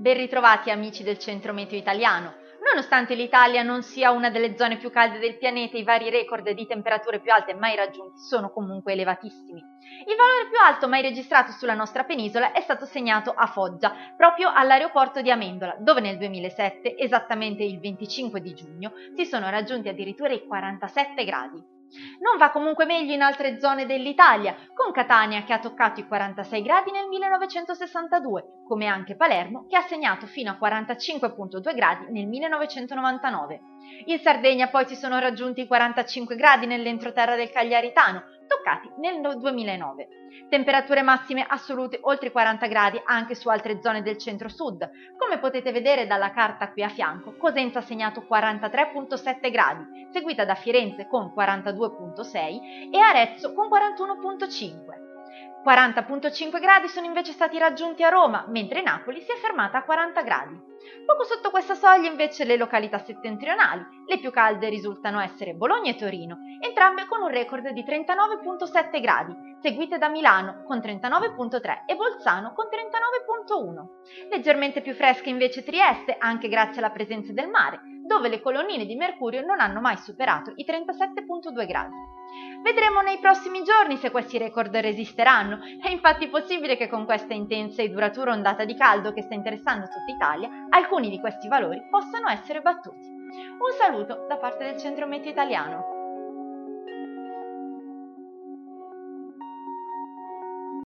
Ben ritrovati amici del centro meteo italiano. Nonostante l'Italia non sia una delle zone più calde del pianeta, i vari record di temperature più alte mai raggiunti sono comunque elevatissimi. Il valore più alto mai registrato sulla nostra penisola è stato segnato a Foggia, proprio all'aeroporto di Amendola, dove nel 2007, esattamente il 25 di giugno, si sono raggiunti addirittura i 47 gradi. Non va comunque meglio in altre zone dell'Italia, con Catania che ha toccato i 46 gradi nel 1962, come anche Palermo che ha segnato fino a 45.2 gradi nel 1999. In Sardegna poi si sono raggiunti i 45 gradi nell'entroterra del Cagliaritano, toccati nel 2009. Temperature massime assolute oltre i 40 gradi anche su altre zone del centro-sud. Come potete vedere dalla carta qui a fianco, Cosenza ha segnato 43.7 gradi, seguita da Firenze con 42.6 e Arezzo con 41.5. 40.5 gradi sono invece stati raggiunti a Roma, mentre Napoli si è fermata a 40 gradi. Poco sotto questa soglia invece le località settentrionali, le più calde risultano essere Bologna e Torino, entrambe con un record di 39.7 gradi, seguite da Milano con 39.3 e Bolzano con 39.1. Leggermente più fresca invece Trieste, anche grazie alla presenza del mare, dove le colonnine di mercurio non hanno mai superato i 37.2 gradi. Vedremo nei prossimi giorni se questi record resisteranno. È infatti possibile che con questa intensa e duratura ondata di caldo che sta interessando tutta Italia, alcuni di questi valori possano essere battuti. Un saluto da parte del Centro Meteo Italiano.